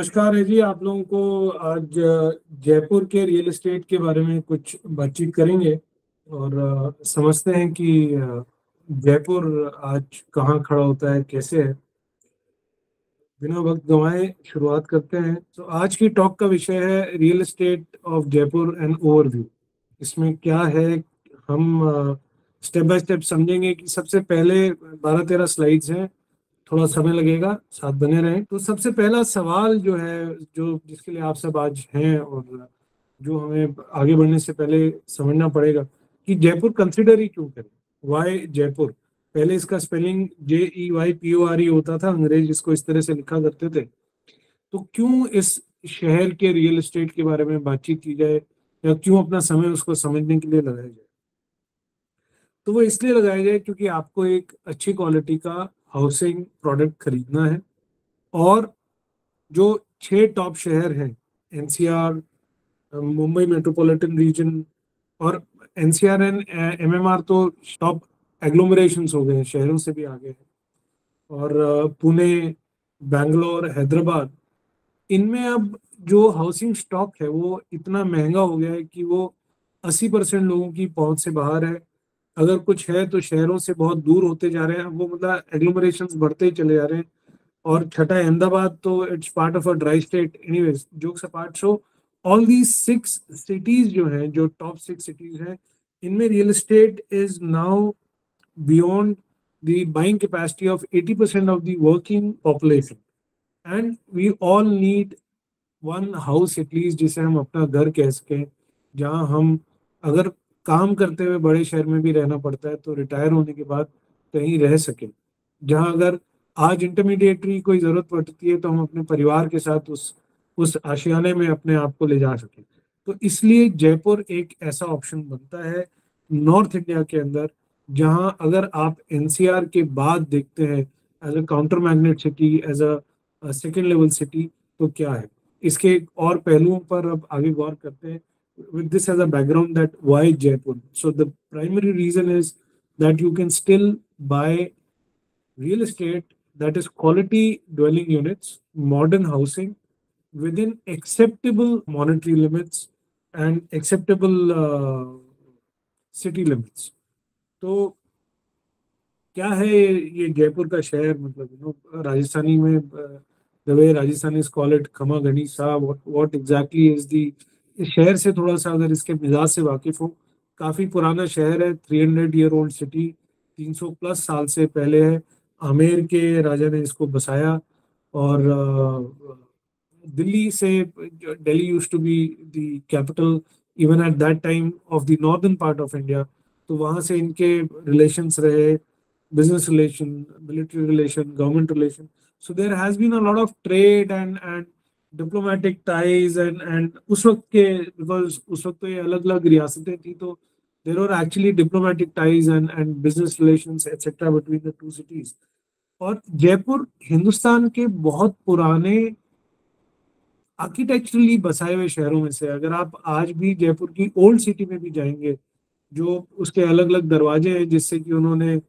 नमस्कार है जी आप लोगों को आज जयपुर के रियल एस्टेट के बारे में कुछ बातचीत करेंगे और समझते हैं कि जयपुर आज कहाँ खड़ा होता है, कैसे है। बिना वक्त गंवाए, शुरुआत करते हैं। तो आज की टॉक का विषय है real estate of Jaipur and overview. इसमें क्या है, हम स्टेप बाय स्टेप समझेंगे कि सबसे पहले बारह तेरह स्लाइड्स हैं। थोड़ा समय लगेगा, साथ बने रहें। तो सबसे पहला सवाल जो है, जो जिसके लिए आप सब आज हैं और जो हमें आगे बढ़ने से पहले समझना पड़ेगा कि जयपुर कंसिडर ही क्यों करें? वाई जयपुर? पहले इसका spelling J E Y P O R E होता था, अंग्रेज़ इसको इस तरह से लिखा करते थे। तो क्यों इस शहर के रियल एस्टेट के बारे में बातचीत की जाए या क्यों अपना समय उसको समझने के लिए लगाया जाए? तो वो इसलिए लगाया जाए क्योंकि आपको एक अच्छी क्वालिटी का हाउसिंग प्रोडक्ट खरीदना है। और जो छह टॉप शहर हैं एनसीआर मुंबई मेट्रोपॉलिटन रीजन और एनसीआर एंड एमएमआर तो टॉप एग्लोमरेशन हो गए हैं, शहरों से भी आगे हैं। और पुणे, बैंगलोर, हैदराबाद, इनमें अब जो हाउसिंग स्टॉक है वो इतना महँगा हो गया है कि वो 80 परसेंट लोगों की पहुँच से बाहर है। अगर कुछ है तो शहरों से बहुत दूर होते जा रहे हैं। वो मतलब एग्लोमरेशन बढ़ते ही चले जा रहे हैं। और छठा अहमदाबाद तो it's part of a dry state anyways jokes apart so all the six cities जो हैं, जो टॉप सिक्स सिटीज़ हैं, इनमें real estate is now beyond the buying capacity of 80% of the working population. And we all need one house at least जिसे हम अपना घर कह सकें, जहाँ हम अगर काम करते हुए बड़े शहर में भी रहना पड़ता है तो रिटायर होने के बाद कहीं रह सके। जहाँ अगर आज इंटरमीडिएटरी कोई ज़रूरत पड़ती है तो हम अपने परिवार के साथ उस उस आशियाने में अपने आप को ले जा सके। तो इसलिए जयपुर एक ऐसा ऑप्शन बनता है नॉर्थ इंडिया के अंदर, जहाँ अगर आप एनसीआर के बाद देखते हैं as a counter magnet city as a second level city तो क्या है? इसके और पहलुओं पर अब आगे गौर करते हैं। with this as a background that why Jaipur. So the primary reason is that you can still buy real estate that is quality dwelling units, modern housing within acceptable monetary limits and acceptable uh, city limits. तो क्या है ये जयपुर का शहर मतलब you know Rajasthani में the way Rajasthani call it खमा गणी सा what what exactly is the इस शहर से थोड़ा सा अगर इसके मिजाज से वाकिफ हो, काफ़ी पुराना शहर है 300 ईयर ओल्ड सिटी 300 प्लस साल से पहले है। आमेर के राजा ने इसको बसाया और दिल्ली से Delhi use to be the capital even at that time of the northern part of India तो वहाँ से इनके रिलेशंस रहे business relation military relation government relation so there has been a lot of trade and and diplomatic ties and and उस वक्त के because उस वक्त तो ये अलग अलग रियासतें थी तो there are actually diplomatic ties and and business relation etcetera between the two cities और जयपुर हिंदुस्तान के बहुत पुराने आर्किटेक्चरली बसाए हुए शहरों में से, अगर आप आज भी जयपुर की ओल्ड सिटी में भी जाएँगे, जो उसके अलग अलग दरवाजे हैं, जिससे कि उन्होंने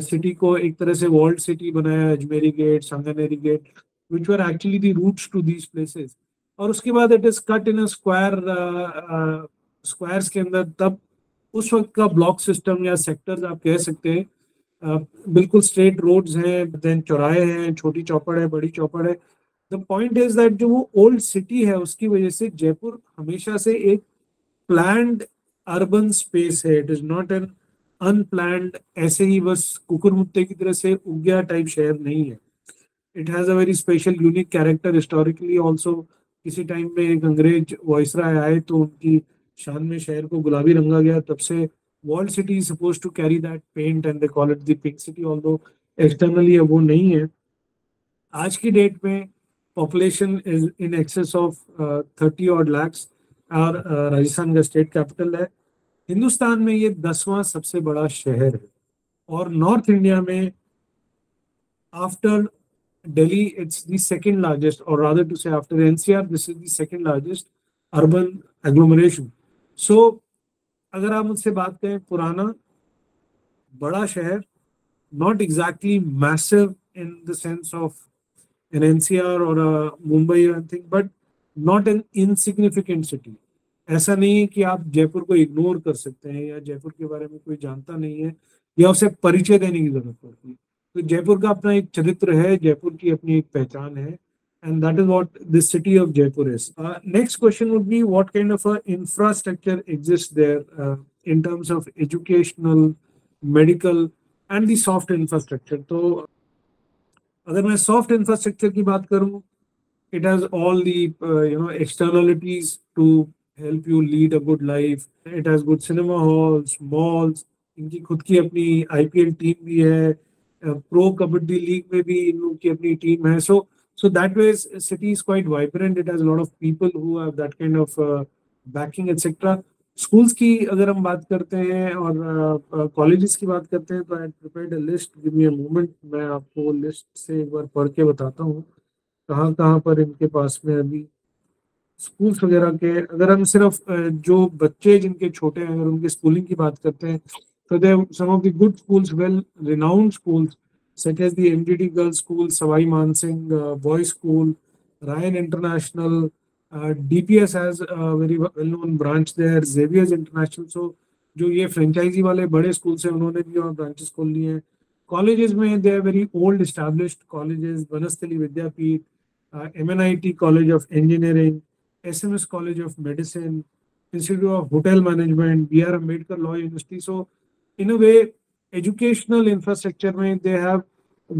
सिटी को एक तरह से वर्ल्ड सिटी बनाया, Ajmeri gate Sanganeri gate which were actually the routes to these places. और उसके बाद it is cut in square squares के अंदर तब उस वक्त का ब्लॉक सिस्टम या सेक्टर्स आप कह सकते हैं uh, बिल्कुल स्ट्रेट रोड्स हैं देन चौराहे हैं छोटी चौपड़ है बड़ी चौपड़ है। द पॉइंट इज़ दैट जो वो ओल्ड सिटी है उसकी वजह से जयपुर हमेशा से एक प्लान्ड अर्बन स्पेस है। It is not an unplanned ऐसे ही बस कुकुर मुत्ते की तरह से उग्या टाइप शहर नहीं है। It has a very special unique character historically also किसी टाइम में एक अंग्रेज़ वॉइसराय आए तो उनकी शान में शहर को गुलाबी रंगा गया। तब से world city is suppose to carry that paint and they call it the pink city although externally वो नहीं है। आज की डेट में population is in excess of thirty और लैक्स और राजस्थान का स्टेट कैपिटल है। हिंदुस्तान में ये दसवां सबसे बड़ा शहर है। और नॉर्थ इंडिया में after Delhi, it's the second largest, or rather to say after NCR, this is the second largest urban agglomeration. So, अगर आप मुझसे बात करें पुराना बड़ा शहर not exactly massive in the sense of an NCR or a Mumbai or anything, but not an insignificant city. ऐसा नहीं है कि आप जयपुर को इग्नोर कर सकते हैं या जयपुर के बारे में कोई जानता नहीं है या उसे परिचय देने की ज़रूरत पड़ती है तो जयपुर का अपना एक चरित्र है, जयपुर की अपनी एक पहचान है and that is what this city of Jaipur is next question would be what kind of infrastructure exist there in terms of educational medical and the soft infrastructure तो अगर मैं सॉफ्ट इंफ्रास्ट्रक्चर की बात करूँ it has all the you know externalities to help you lead a good life it has good cinema halls malls इनकी खुद की अपनी आई पी एल टीम भी है प्रो कबड्डी लीग में भी इन लोग की अपनी टीम है so way city is quite vibrant. It has a lot of people who have that kind of uh, backing etc schools की अगर हम बात करते हैं और कॉलेजेस uh, की बात करते हैं तो I prepared a list give me a moment मैं आपको लिस्ट से एक बार पढ़ के बताता हूँ कहाँ कहाँ पर इनके पास में अभी स्कूल्स वगैरह के अगर हम सिर्फ़ जो बच्चे जिनके छोटे हैं अगर उनकी स्कूलिंग की बात करते हैं तो they some of the good schools well renowned schools such as the MDD Girls School, Savai Mansingh uh, Boys School, Ryan International. Uh, DPS has a very well-known branch there, Xavier's International. So जो ये franchise वाले बड़े school से उन्होंने भी और branches खोल लिए हैं कॉलेजेस में they are very old established colleges Banasthali Vidyapith M N I T college of engineering S M S college of medicine institute of hotel management B R Ambedkar law university so in a way educational infrastructure mein they have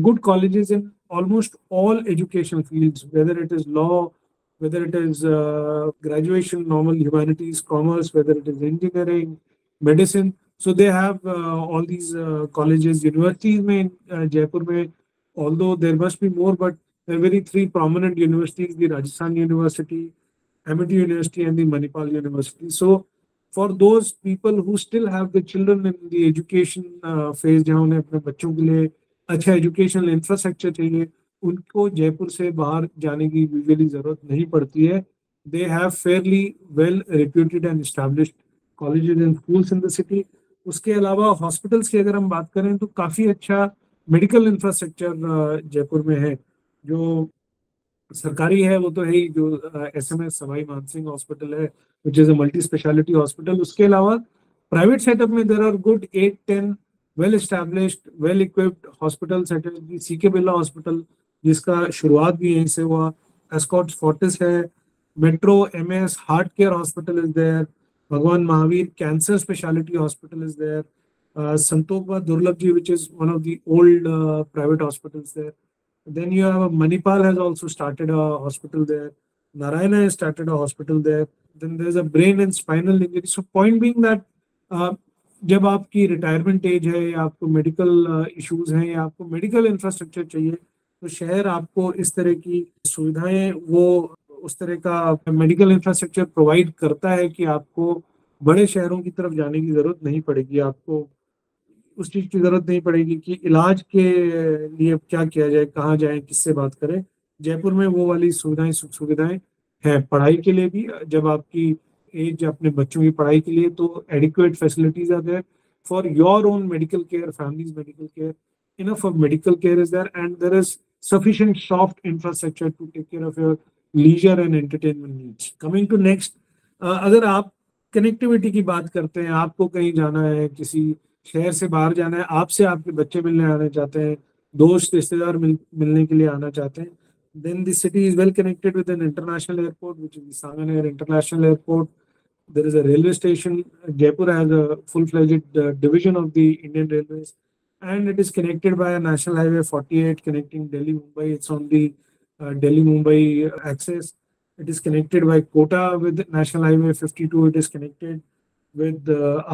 good colleges in almost all educational fields whether it is law whether it is uh, graduation normal humanities commerce whether it is engineering medicine. So they have uh, all these uh, colleges. Universities mein uh, jaipur mein although there must be more but there are very three prominent universities the rajasthan university amity university and the manipal university. So for those people who still have the children in the education phase जहाँ उन्हें अपने बच्चों के लिए अच्छा educational infrastructure चाहिए, उनको जयपुर से बाहर जाने की यूजली ज़रूरत नहीं पड़ती है। They have fairly well reputed and established colleges and schools in the city उसके अलावा हॉस्पिटल्स की अगर हम बात करें तो काफ़ी अच्छा मेडिकल इंफ्रास्ट्रक्चर जयपुर में है। जो सरकारी है वो तो है ही, जो S M S Sawai Mansingh hospital है। Is a multi speciality hospital उसके अलावा प्राइवेट सेटअप में there are good eight ten well established well equipped hospital C K Birla hospital जिसका शुरुआत भी यहीं से हुआ एस्कॉट फोर्टिस है metro M S heart care hospital is there Bhagwan Mahavir cancer speciality hospital is there Santokba Durlabh ji which is one of the old private hospitals there Then you have Manipal has also started a hospital there. Narayana has started a hospital there. Then there's a brain and spinal injury. So point being that uh, जब आपकी retirement age है या आपको medical issues हैं या आपको medical infrastructure चाहिए तो शहर आपको इस तरह की सुविधाएँ वो उस तरह का मेडिकल इंफ्रास्ट्रक्चर प्रोवाइड करता है कि आपको बड़े शहरों की तरफ़ जाने की ज़रूरत नहीं पड़ेगी आपको उस चीज़ की ज़रूरत नहीं पड़ेगी कि इलाज के लिए क्या किया जाए कहाँ जाए किससे बात करें जयपुर में वो वाली सुविधाएँ सुख सुविधाएँ हैं पढ़ाई के लिए भी जब आपकी एज अपने बच्चों की पढ़ाई के लिए तो adequate facilities are there for your own medical care families medical care enough of medical care is there and there is sufficient infrastructure to take care of your leisure and entertainment needs. Coming to next uh, अगर आप connectivity की बात करते हैं आपको कहीं जाना है किसी शहर से बाहर जाना है आपसे आपके बच्चे मिलने आना चाहते हैं दोस्त रिश्तेदार मिल, मिलने के लिए आना चाहते हैं then the city is well connected with an international airport which is the Sanganagar International Airport there is a railway station Jaipur has a full-fledged uh, division of the Indian Railways and it is connected by a national highway 48 connecting Delhi Mumbai it's on the uh, Delhi Mumbai axis it is connected by Kota with national highway 52 it is connected with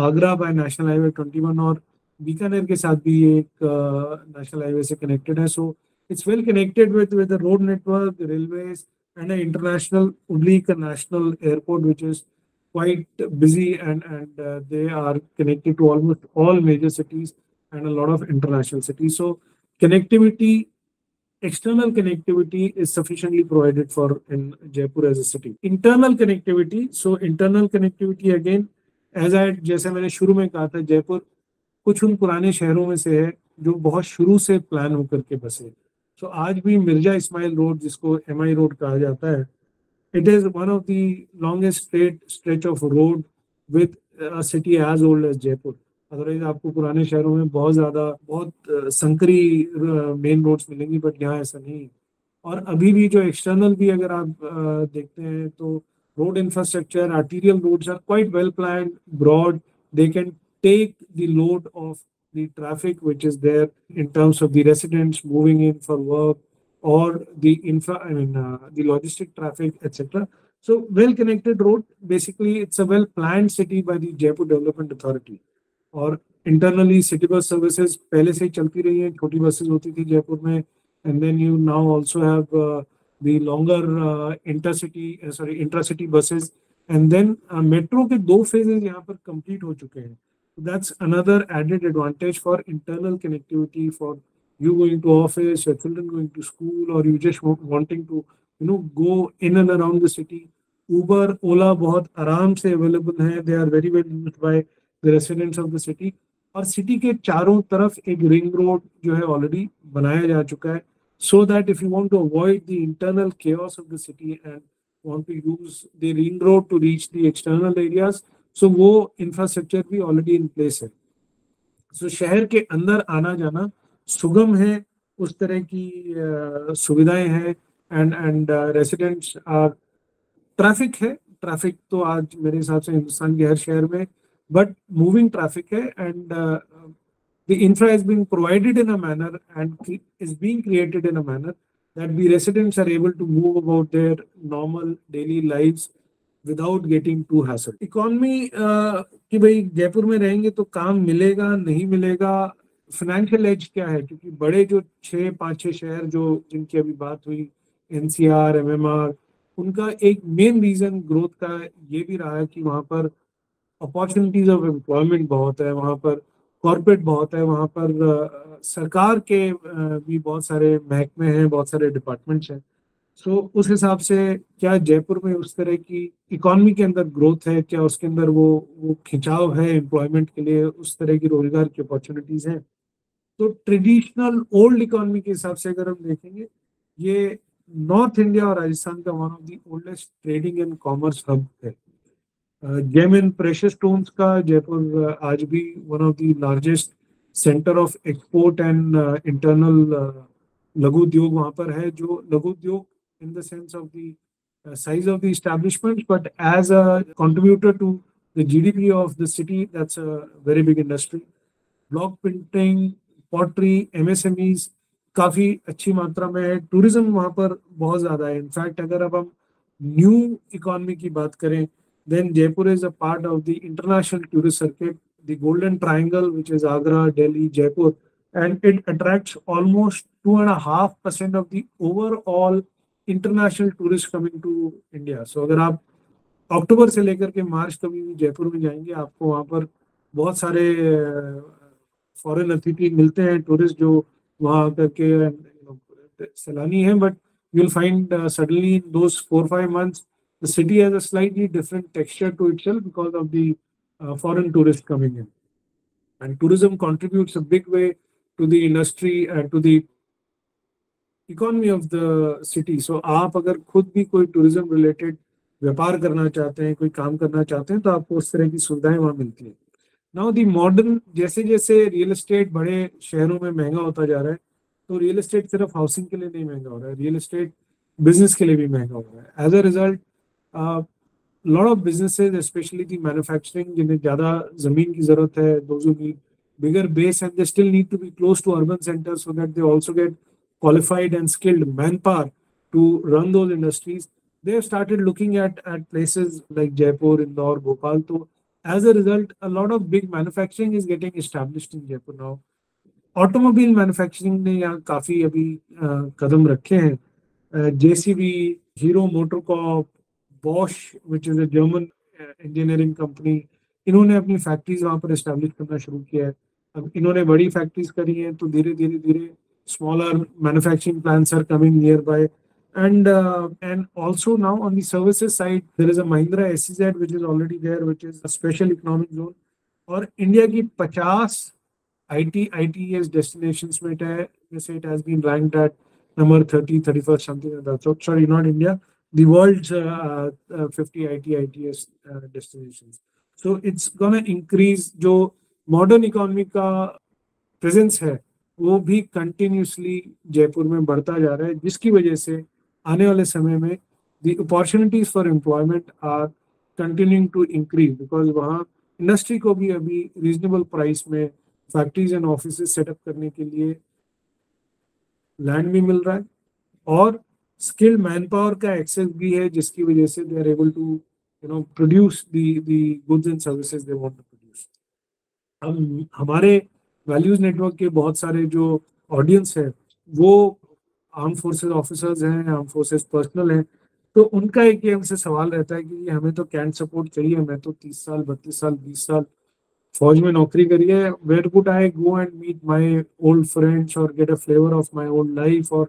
Agra by national highway 21 और बीकानेर के साथ भी एक national uh, highway से connected है सो it's well connected with with the road network railways and an international oblique national airport which is quite busy and and uh, they are connected to almost all major cities and a lot of international cities so connectivity external connectivity is sufficiently provided for in jaipur as a city internal connectivity so internal connectivity again as I जैसे मैंने शुरू में कहा था जयपुर कुछ उन पुराने शहरों में से है जो बहुत शुरू से प्लान होकर के बसे सो so, आज भी मिर्ज़ा इस्माइल रोड जिसको एम आई रोड कहा जाता है it is one of the longest straight stretch of road with city as old as Jaipur otherwise आपको पुराने शहरों में बहुत ज़्यादा बहुत संकरी मेन रोड्स मिलेंगी बट यहाँ ऐसा नहीं और अभी भी जो एक्सटर्नल भी अगर आप देखते हैं तो road infrastructure arterial roads are quite well plan broad they can take the load of the traffic which is there in terms of the residents moving in for work or the infra, I mean, uh, the logistic traffic, etc. So well-connected road, basically it's a well-planned city by the Jaipur Development Authority. और internally city bus services पहले से चलती रही हैं छोटी buses होती थी जयपुर में and then you now also have uh, the longer uh, intercity uh, sorry intracity buses and then uh, metro के दो phases यहाँ पर complete हो चुके हैं that's another added advantage for internal connectivity for you going to office your children going to school or you just wanting to you know go in and around the city uber ola बहुत आराम से available है they are very well used by the residents of the city और city के चारों तरफ एक ring road जो है ऑलरेडी बनाया जा चुका है so that if you want to avoid the internal chaos of the city and want to use the ring road to reach the external areas सो वो इंफ्रास्ट्रक्चर भी ऑलरेडी इन प्लेस है। सो शहर के अंदर आना जाना सुगम है, उस तरह की सुविधाएँ हैं एंड एंड रेसिडेंट्स ट्रैफ़िक है। ट्रैफ़िक तो आज मेरे हिसाब से हिंदुस्तान के हर शहर में बट मूविंग ट्रैफ़िक है and the infra is been provided in a manner and is being created in a manner that the residents are able to move about their normal daily life without getting to hassle economy कि भाई जयपुर में रहेंगे तो काम मिलेगा, नहीं मिलेगा? Financial as क्या है? क्योंकि बड़े जो छः पाँच छः शहर जो जिनकी अभी बात हुई N C R M M R उनका एक मेन रीजन ग्रोथ का ये भी रहा है कि वहाँ पर अपॉर्चुनिटीज़ ऑफ़ एम्प्लॉयमेंट बहुत है, वहाँ पर कॉरपोरेट बहुत है, वहाँ पर सरकार के भी बहुत सारे महकमे हैं, बहुत सारे डिपार्टमेंट्स हैं। सो so, उस हिसाब से क्या जयपुर में उस तरह की इकोनॉमी के अंदर ग्रोथ है? क्या उसके अंदर वो वो खिंचाव है एम्प्लॉयमेंट के लिए? उस तरह की रोज़गार की अपॉर्चुनिटीज़ हैं? तो ट्रेडिशनल ओल्ड इकोनॉमी के हिसाब से अगर हम देखेंगे ये नॉर्थ इंडिया और राजस्थान का one of the oldest trading and commerce hub है। जेम एंड प्रेशर स्टोन्स का जयपुर आज भी one of the largest centre of export and internal लघु उद्योग वहाँ पर है जो लघु उद्योग in the sense of the uh, size of the establishment, but as a contributor to the GDP of the city, that's a very big industry. Block printing, pottery, MSMEs काफ़ी अच्छी मात्रा में है टूरिज़्म वहाँ पर बहुत ज़्यादा है इनफैक्ट अगर अब हम न्यू इकोनॉमी की बात करें then Jaipur is a part of the international tourist circuit, the Golden Triangle, which is Agra, Delhi, Jaipur, and it attracts almost two and a half percent of the overall international tourist coming to India so अगर आप अक्टूबर से लेकर के मार्च कभी भी जयपुर में जाएँगे आपको वहाँ पर बहुत सारे फॉरेन अतिथि मिलते हैं टूरिस्ट जो वहाँ करके सैलानी हैं but you'll find uh, suddenly in those four five months the city has a slightly different texture to itself because of the uh, foreign tourists coming in and tourism contributes a big way to the industry and to the economy of the city so आप अगर खुद भी कोई tourism related व्यापार करना चाहते हैं, कोई काम करना चाहते हैं तो आपको उस तरह की सुविधाएँ वहाँ मिलती है। नाउ दी मॉडर्न जैसे जैसे रियल एस्टेट बड़े शहरों में महँगा होता जा रहा है तो रियल एस्टेट सिर्फ़ हाउसिंग के लिए नहीं महँगा हो रहा है रियल एस्टेट बिज़नेस के लिए भी महँगा हो रहा है। As a result lot of businesses specially the manufacturing जिन्हें ज़्यादा ज़मीन की ज़रूरत है those need bigger base and they still need to be close to urban centre so that they also get qualified and skilled manpower to run those industries, they have started looking at, at places like Jaipur, Indore, Bhopal. So as a result, a lot of big manufacturing is getting established in Jaipur now. Automobile manufacturing ने यहाँ काफ़ी अभी कदम रखे हैं JCB Hero MotoCorp Bosch which is a German engineering company इन्होंने अपनी factories वहाँ पर एस्टेब्लिश करना शुरू किया है अब इन्होंने बड़ी फैक्ट्रीज करी हैं तो धीरे धीरे धीरे smaller manufacturing plants are coming nearby. And uh, and also now on the services side, there is a Mahindra SEZ which is already there, which is a special economic zone. और India की 50 IT ITES destinations में है जैसे it has been ranked at number 30, 31st, something like that. So sorry, not India, the world's uh, uh, 50 IT ITS uh, destinations. So it's gonna increase जो modern economy का presence है वो भी continuously Jaipur में बढ़ता जा रहा है, जिसकी वजह से आने वाले समय में the opportunities for employment are continuing to increase because वहाँ इंडस्ट्री को भी अभी रीजनेबल प्राइस में फैक्ट्रीज एंड ऑफ़िस सेटअप करने के लिए लैंड भी मिल रहा है और स्किल्ड मैन पावर का एक्सेस भी है, जिसकी वजह से they are able to you know produce the goods and services they want to produce हम हमारे वैल्यूज़ नेटवर्क के बहुत सारे जो ऑडियंस है वो आर्म फोर्सेज ऑफिसर्स हैं आर्म फोर्सेज पर्सनल हैं तो उनका एक ये हमसे सवाल रहता है कि हमें तो कैंट सपोर्ट चाहिए मैं तो तीस साल बत्तीस साल बीस साल फौज में नौकरी करी है where could I go and meet my old friends और get a flavour of my old life और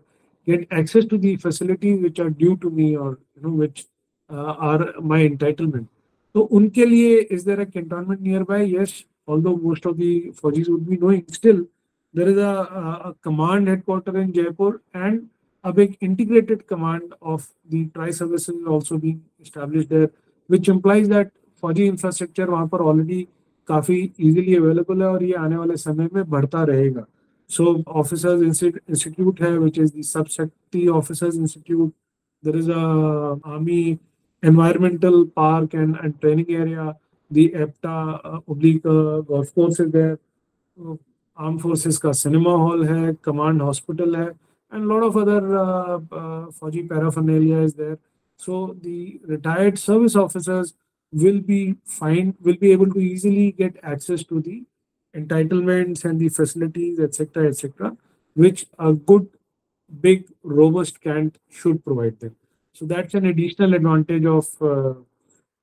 get access to the facilities which are due to me or you know which uh, are my entitlement? so unke liye is there a cantonment nearby? Yes although most of the fauji's would be knowing still there is a, a, a command headquarter in jaipur and a big integrated command of the tri services also being established there which implies that फौजी infrastructure वहाँ पर already काफ़ी easily available है और ये आने वाले समय में बढ़ता रहेगा सो ऑफिसर्स इंस्टीट्यूट है which is the सबशक्ति officers institute there is a army environmental park and, and training area the EPTA uh, oblique uh, golf course is there uh, armed forces का cinema hall है command hospital है and a lot of other uh, uh, Fauji paraphernalia is there so the retired service officers will be fine, will be able to easily get access to the entitlements and the facilities, etc., etc., which a good, big, robust Cant should provide them. So that's an additional advantage of uh,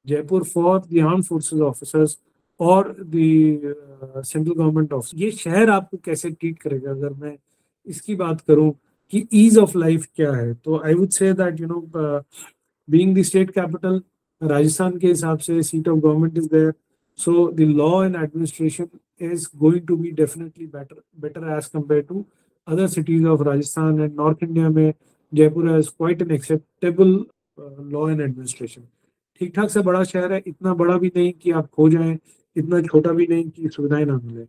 Jaipur for the armed forces officers और the central government of ये शहर आपको कैसे treat करेगा? अगर मैं इसकी बात करूँ कि ईज ऑफ़ लाइफ क्या है? तो I would say that you know being the state capital Rajasthan के हिसाब से seat of government is there so the law and administration is going to be definitely better better as compare to other cities of Rajasthan and north India में Jaipur has quite an acceptable law and administration ठीक ठाक से बड़ा शहर है, इतना बड़ा भी नहीं कि आप खो जाए, इतना छोटा भी नहीं कि सुविधाएँ ना मिले।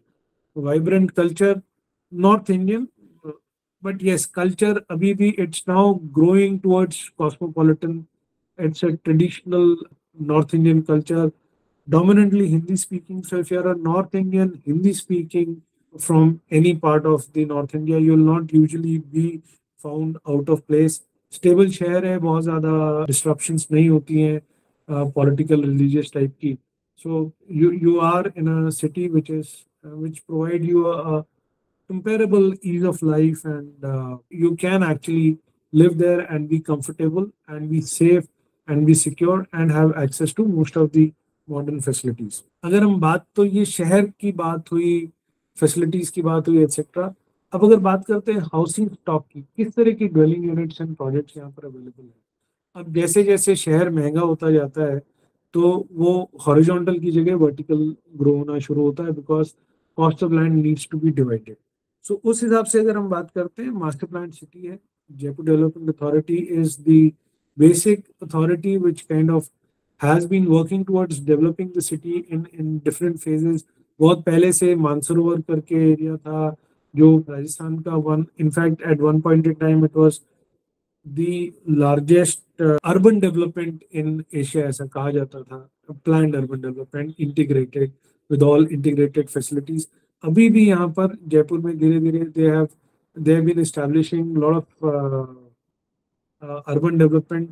Vibrant culture north Indian but yes culture अभी भी it's now growing towards cosmopolitan it's a traditional north Indian culture dominantly Hindi speaking so if you are north Indian Hindi speaking from any part of the north India you will not usually be found out of place stable शहर है, बहुत ज़्यादा disruption नहीं होती हैं। Political religious type की। So you you are in a city which is which provide you a comparable ease of life and uh, you can actually live there and be comfortable and be safe and be secure and have access to most of the modern facilities अगर हम बात तो ये शहर की बात हुई facilities की बात हुई एक्सेट्रा अब अगर बात करते हैं हाउसिंग स्टॉक की किस तरह की ड्वेलिंग यूनिट्स एंड प्रोजेक्ट्स यहाँ पर अवेलेबल है? अब जैसे जैसे शहर महँगा होता जाता है तो वो हॉरिजॉन्टल की जगह वर्टिकल ग्रो होना शुरू होता है because cost of land needs to be divided so उस हिसाब से अगर हम बात करते हैं मास्टर प्लान सिटी है Jaipur development authority is the basic authority which kind of has been working towards developing the city in in different phases. बहुत पहले से मानसरोवर करके एरिया था, जो राजस्थान का one in fact at one point in time it was the largest urban development in Asia ऐसा कहा जाता था plan urban development integrated with all integrated facilities अभी भी यहाँ पर जयपुर में धीरे धीरे they have they have been establishing lot of urban development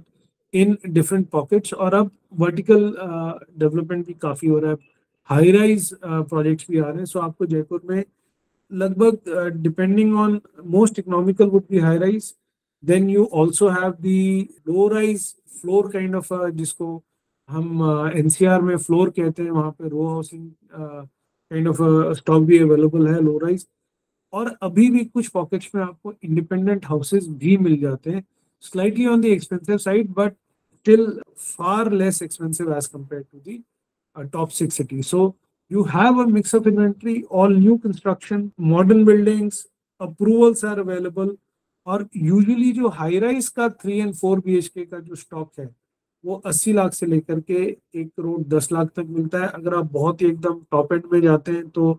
in different pockets और अब डेवलपमेंट uh, भी काफ़ी हो रहा है। हाई राइज प्रोजेक्ट्स भी आ रहे हैं। सो आपको जयपुर में लगभग depending on most economical would be high rise then you also have the low rise floor kind of जिसको हम एनसीआर में फ्लोर कहते हैं, वहाँ पे row housing kind of stock भी अवेलेबल है लोअराइज और अभी भी कुछ पॉकेट्स में आपको इंडिपेंडेंट हाउसेज भी मिल जाते हैं slightly on the expensive side but still far less expensive as compare to the top six city so you have a mix of inventory all new construction modern buildings approvals are available और usually जो high rise का three and four B का जो stock है, वो अस्सी लाख से लेकर के एक करोड़ दस लाख तक मिलता है। अगर आप बहुत ही एकदम टॉप एंड में जाते हैं तो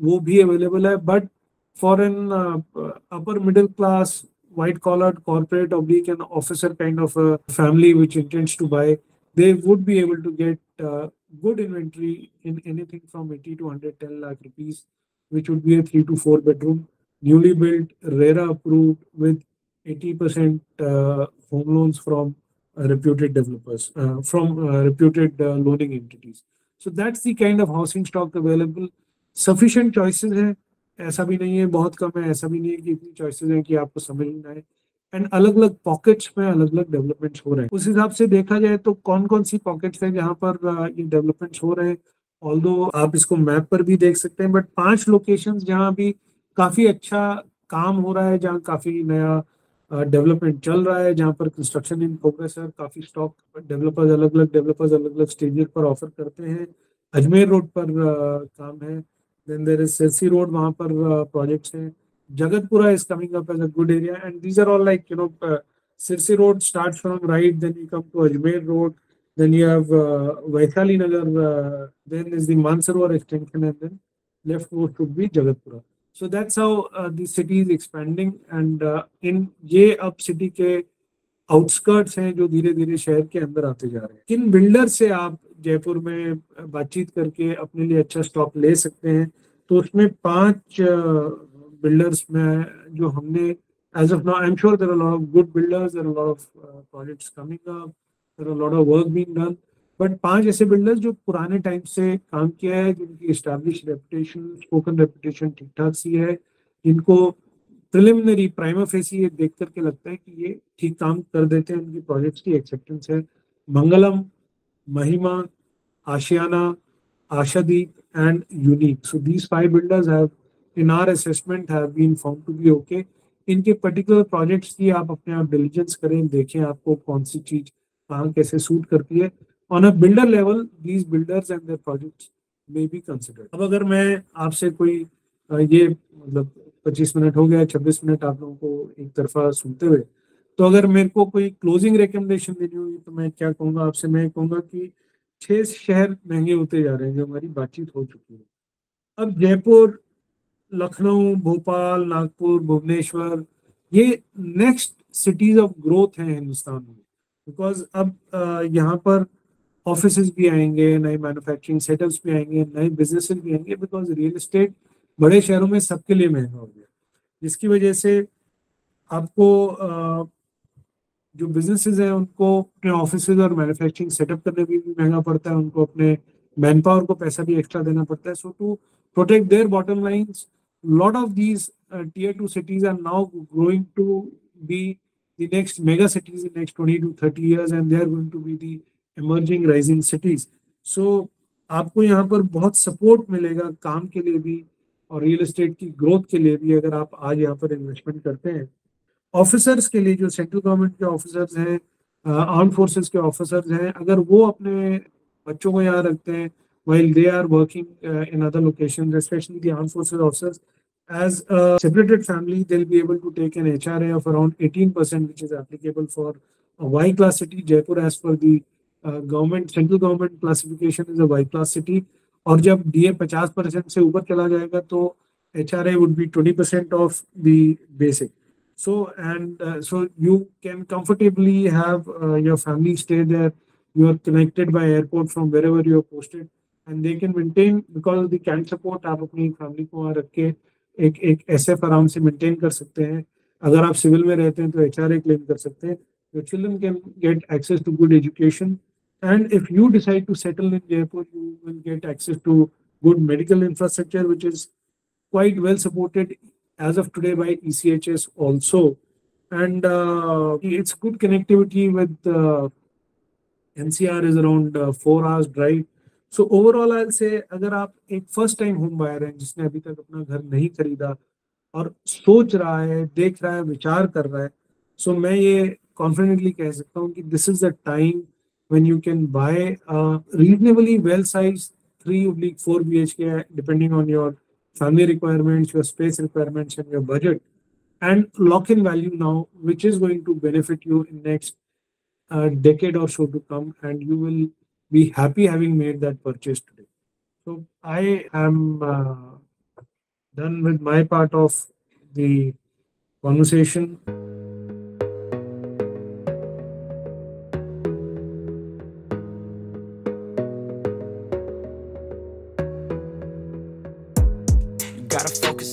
वो भी अवेलेबल है। But for an upper middle class white collar corporate oblique and officer kind of family which intends to buy they would be able to get good inventory in anything from eighty to hundred ten lakh rupees which would be a three to four bedroom newly built rera approved with 80% uh, home loans from uh, reputed developers uh, from uh, reputed loaning entities. So that's the kind of housing stock available. Sufficient choices है ऐसा भी नहीं है बहुत कम है ऐसा भी नहीं है कि इतनी चॉइसेस हैं कि आपको समझ नहीं आए एंड अलग अलग पॉकेट्स में अलग अलग डेवलपमेंट्स हो रहे हैं उस हिसाब से देखा जाए तो कौन कौन सी पॉकेट्स हैं जहाँ पर ये डेवलपमेंट्स हो रहे हैं ऑल आप इसको मैप पर भी देख सकते हैं बट पाँच लोकेशन जहाँ भी काफ़ी अच्छा काम हो रहा है जहाँ काफ़ी नया डेवलपमेंट चल रहा है जहाँ पर कंस्ट्रक्शन इन प्रोग्रेस है काफ़ी स्टॉक डेवलपर्स अलग अलग डेवलपर्स अलग अलग स्टेजेस पर ऑफ़र करते हैं। अजमेर रोड पर काम है। Then there is Sirsi road वहाँ पर प्रोजेक्ट्स हैं। Jagatpura is coming up as a good area and these are all like you know Sirsi road start from right then you come to Ajmer road then you have uh, Vaishali Nagar, uh, then is the Mansarovar extension, and then left. So that's how the city is expanding and in ये अब city के outskirts हैं जो धीरे धीरे शहर के अंदर आते जा रहे हैं। किन बिल्डर से आप जयपुर में बातचीत करके अपने लिए अच्छा स्टॉक ले सकते हैं? तो उसमें पाँच बिल्डर्स में जो हमने as of now I am sure there are lot of good builders there are lot of projects coming up there are lot of work being done but पाँच ऐसे बिल्डर्स जो पुराने टाइम से काम किया है, जिनकी स्टैब्लिश रेपुटेशन स्पोकन रेपुटेशन ठीक ठाक सी है, जिनको प्रिलिमिनरी प्राइमा फेसी ये देख करके लगता है कि ये ठीक काम कर देते हैं, उनकी प्रोजेक्ट्स की एक्सेप्टेंस है। Mangalam, Mahima, Ashiana, Ashadeep and Unique so these five builders have in our assessment have been found to be okay इनके पर्टिकुलर प्रोजेक्ट्स की आप अपने आप डिलीजेंस करें, देखें आपको कौन सी चीज़ कहाँ कैसे सूट करती है। A builder level, these builders and their projects may be considered. अब अगर मैं आपसे कोई ये मतलब 25 मिनट हो गया 26 मिनट आप लोगों को एक तरफा सुनते हुए तो अगर मेरे को कोई क्लोजिंग रिकमेंडेशन देनी होगी तो मैं क्या कहूँगा आपसे? मैं कहूँगा कि छह शहर महँगे होते जा रहे हैं, जो हमारी बातचीत हो चुकी है। अब जयपुर, लखनऊ, भोपाल, नागपुर, भुवनेश्वर, ये नेक्स्ट सिटीज़ ऑफ़ ग्रोथ हैं हिंदुस्तान में। बिकॉज़ अब यहाँ पर ऑफ़िस भी आएँगे नए मैन्युफैक्चरिंग सेटअप्स भी आएँगे नए बिज़नेस भी आएँगे बिकॉज़ रियल इस्टेट बड़े शहरों में सबके लिए महँगा हो गया। जिसकी वजह से आपको जो बिजनेसेस हैं उनको अपने ऑफ़िस और मैन्युफैक्चरिंग सेटअप करने में भी महँगा पड़ता है उनको अपने मैन पावर को पैसा भी एक्स्ट्रा देना पड़ता है। So to protect their bottom lines lot of these uh, tier 2 cities are now growing to be the next mega cities in next 20 to 30 years and they are the emerging rising cities. So, आपको यहाँ पर बहुत support मिलेगा काम के लिए भी और रियल एस्टेट की ग्रोथ के लिए भी अगर आप आज यहाँ पर इन्वेस्टमेंट करते हैं। ऑफिसर्स के लिए जो सेंट्रल गवर्नमेंट के ऑफिसर्स हैं आर्म फोर्सेस के ऑफिसर्स हैं, अगर वो अपने बच्चों को यहाँ रखते हैं well they are working in other location specially as for Y class city Jaipur as per the government central government classification is a Y class city और जब डी ए पचास परसेंट से ऊपर चला जाएगा तो H R A would be twenty percent of the basic so and so you can comfortably have your family stay there you are connected by airport from wherever you're posted and they can maintain because of the cantt support आप अपनी family को वहाँ रख के एक एक S F आराम से मेंटेन कर सकते हैं। अगर आप सिविल में रहते हैं तो एच आर ए क्लेम कर सकते हैं। Your children can get access to good education And if you decide to settle in Jaipur, you will get access to good medical infrastructure, which is quite well supported as of today by ECHS also. And uh, it's good connectivity with uh, NCR is around uh, four hours drive. So overall, I'll say अगर आप एक first time home buyer हैं जिसने अभी तक अपना घर नहीं खरीदा और सोच रहा है देख रहा है विचार कर रहा है सो so मैं ये कॉन्फिडेंटली कह सकता हूँ कि this is the time when you can buy a reasonably well sized 3 oblique 4 BHK, depending on your family requirements, your space requirements, and your budget. and lock in value now, which is going to benefit you in the next uh, decade or so to come, and you will be happy having made that purchase today. So I am uh, done with my part of the conversation.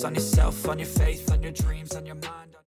On yourself, on your faith, on your dreams, on your mind.